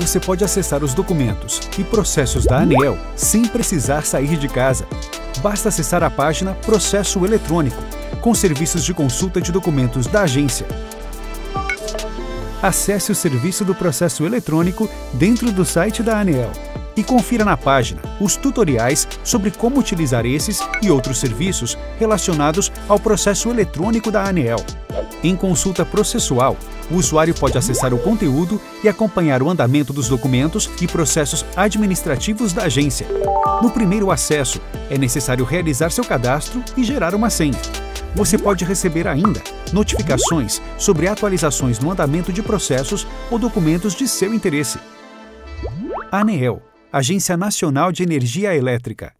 você pode acessar os documentos e processos da ANEEL sem precisar sair de casa. Basta acessar a página Processo Eletrônico, com serviços de consulta de documentos da agência. Acesse o serviço do processo eletrônico dentro do site da ANEEL e confira na página os tutoriais sobre como utilizar esses e outros serviços relacionados ao processo eletrônico da ANEEL. Em consulta processual, o usuário pode acessar o conteúdo e acompanhar o andamento dos documentos e processos administrativos da agência. No primeiro acesso, é necessário realizar seu cadastro e gerar uma senha. Você pode receber ainda notificações sobre atualizações no andamento de processos ou documentos de seu interesse. ANEEL Agência Nacional de Energia Elétrica